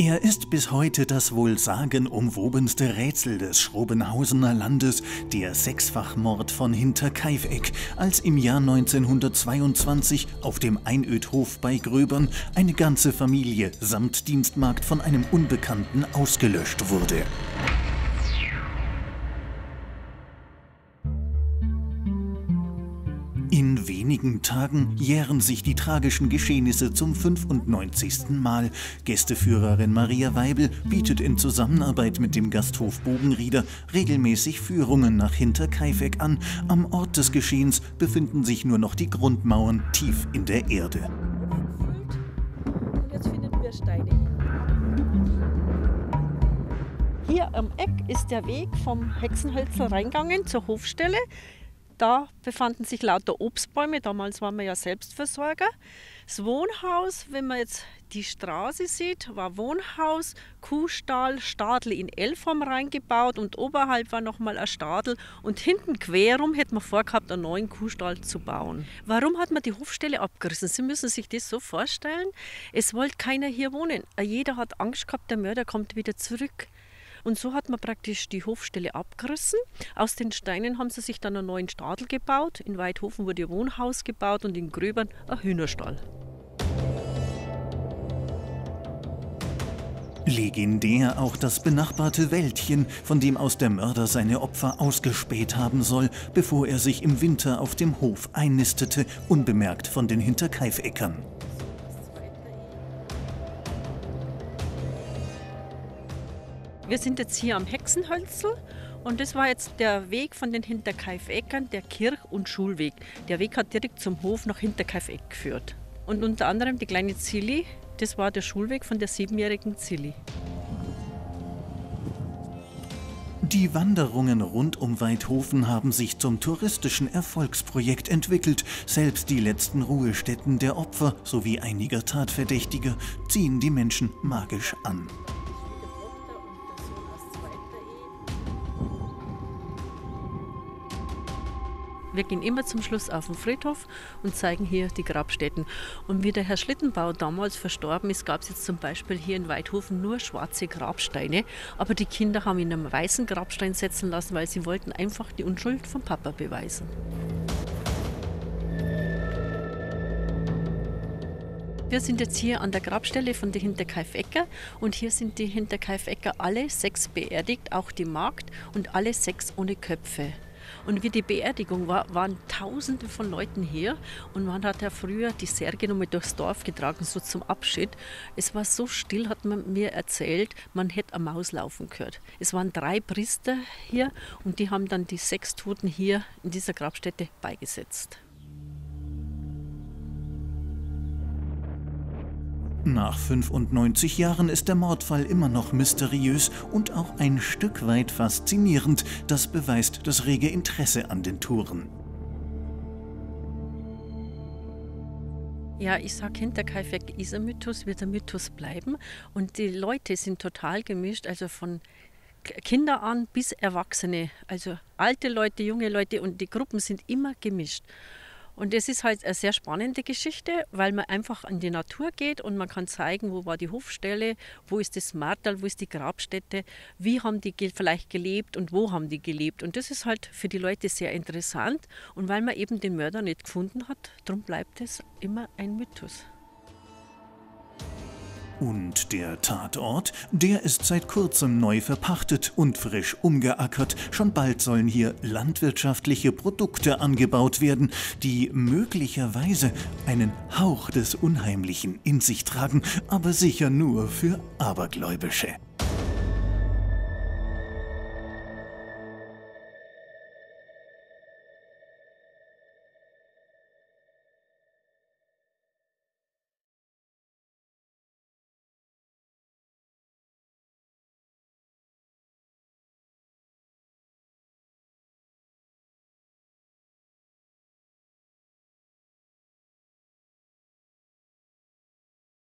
Er ist bis heute das wohl sagenumwobenste Rätsel des Schrobenhausener Landes, der Sechsfachmord von Hinterkaifeck, als im Jahr 1922 auf dem Einödhof bei Gröbern eine ganze Familie samt Dienstmagd von einem Unbekannten ausgelöscht wurde. In wenigen Tagen jähren sich die tragischen Geschehnisse zum 95. Mal. Gästeführerin Maria Weibel bietet in Zusammenarbeit mit dem Gasthof Bogenrieder regelmäßig Führungen nach Hinterkaifeck an. Am Ort des Geschehens befinden sich nur noch die Grundmauern tief in der Erde. Und jetzt finden wir Steine. Hier am Eck ist der Weg vom Hexenhölzl reingegangen zur Hofstelle. Da befanden sich lauter Obstbäume. Damals waren wir ja Selbstversorger. Das Wohnhaus, wenn man jetzt die Straße sieht, war Wohnhaus, Kuhstall, Stadel in L-Form reingebaut und oberhalb war nochmal ein Stadel und hinten querum hätte man vorgehabt, einen neuen Kuhstall zu bauen. Warum hat man die Hofstelle abgerissen? Sie müssen sich das so vorstellen. Es wollte keiner hier wohnen. Jeder hat Angst gehabt, der Mörder kommt wieder zurück. Und so hat man praktisch die Hofstelle abgerissen. Aus den Steinen haben sie sich dann einen neuen Stadel gebaut. In Weidhofen wurde ein Wohnhaus gebaut und in Gröbern ein Hühnerstall. Legendär auch das benachbarte Wäldchen, von dem aus der Mörder seine Opfer ausgespäht haben soll, bevor er sich im Winter auf dem Hof einnistete, unbemerkt von den Hinterkaifeckern. Wir sind jetzt hier am Hexenhölzl und das war jetzt der Weg von den Hinterkaifeckern, der Kirch- und Schulweg. Der Weg hat direkt zum Hof nach Hinterkaifeck geführt. Und unter anderem die kleine Zilli, das war der Schulweg von der siebenjährigen Zilli. Die Wanderungen rund um Weidhofen haben sich zum touristischen Erfolgsprojekt entwickelt. Selbst die letzten Ruhestätten der Opfer sowie einiger Tatverdächtiger ziehen die Menschen magisch an. Wir gehen immer zum Schluss auf den Friedhof und zeigen hier die Grabstätten. Und wie der Herr Schlittenbauer damals verstorben ist, gab es jetzt zum Beispiel hier in Weidhofen nur schwarze Grabsteine. Aber die Kinder haben ihn einen weißen Grabstein setzen lassen, weil sie wollten einfach die Unschuld vom Papa beweisen. Wir sind jetzt hier an der Grabstelle von den Hinterkaifecker und hier sind die Hinterkaifecker alle sechs beerdigt, auch die Magd und alle sechs ohne Köpfe. Und wie die Beerdigung war, waren Tausende von Leuten hier und man hat ja früher die Särge nochmal durchs Dorf getragen, so zum Abschied. Es war so still, hat man mir erzählt, man hätte eine Maus laufen gehört. Es waren drei Priester hier und die haben dann die sechs Toten hier in dieser Grabstätte beigesetzt. Nach 95 Jahren ist der Mordfall immer noch mysteriös und auch ein Stück weit faszinierend. Das beweist das rege Interesse an den Touren. Ja, ich sage, Hinterkaifeck ist ein Mythos, wird ein Mythos bleiben. Und die Leute sind total gemischt, also von Kinder an bis Erwachsene. Also alte Leute, junge Leute und die Gruppen sind immer gemischt. Und es ist halt eine sehr spannende Geschichte, weil man einfach in die Natur geht und man kann zeigen, wo war die Hofstelle, wo ist das Martal, wo ist die Grabstätte, wie haben die vielleicht gelebt und wo haben die gelebt. Und das ist halt für die Leute sehr interessant. Und weil man eben den Mörder nicht gefunden hat, darum bleibt es immer ein Mythos. Und der Tatort, der ist seit kurzem neu verpachtet und frisch umgeackert. Schon bald sollen hier landwirtschaftliche Produkte angebaut werden, die möglicherweise einen Hauch des Unheimlichen in sich tragen, aber sicher nur für Abergläubische.